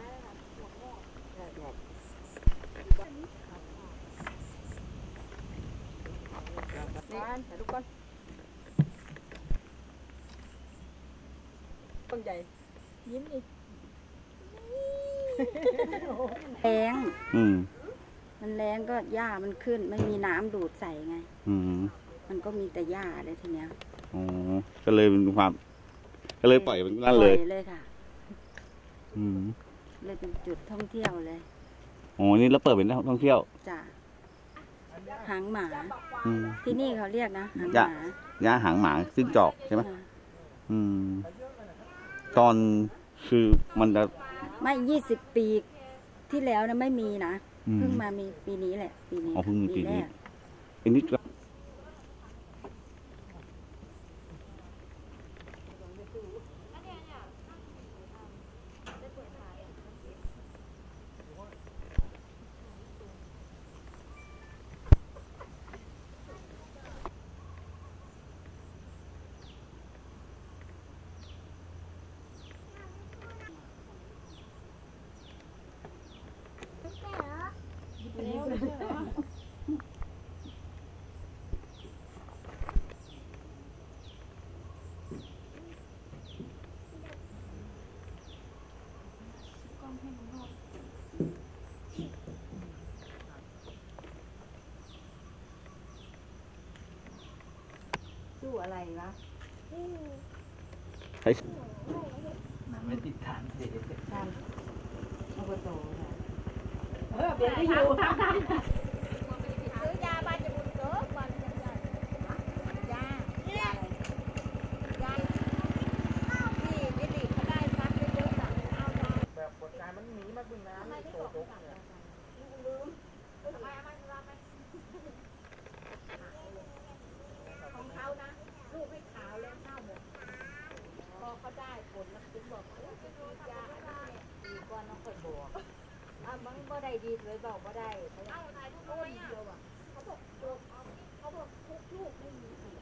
นี่ถ่ก่นต้นใหญ่ ยิ้มอีกแรงอืม มันแรงก็หญ้ามันขึ้น ไม่มีน้ำดูดใส่ไง อืมมันก็มีแต่หญ้าเลยทีเนี้ยอ๋อก็เลยเป็นความ ก็เลยปล่อยมันนั่นเลยเลยค่ะ อืม เลยเป็นจุดท่องเที่ยวเลย อ๋อ นี่เราเปิดเป็นท่องเที่ยว จ้ะหางหมา อืม ที่นี่เขาเรียกนะหางหจ้ะ มาย่าหางหมาซึ่งจอกใช่ไหมค่ะอืม ตอนคือมันจะ ไม่ยี่สิบปีที่แล้วนะไม่มีนะ อืม เพิ่งมามีปีนี้แหละ ปีนี้อ๋อเพิ่งมีปีนี้ แรก อันนี้ก็ สู้อะไรวะใช้ไม่ติดฐานสิทานอบตค่ะเออเปลี่ยนที่อยู่ทำทำ ดีกว่าน้องคนบอกอะมันบ่ได้ดีเลยบอกว่าได้เอ้าถ่ายรูปไว้อะเขาบอกเขาบอกทุกลูกไม่มีเสีย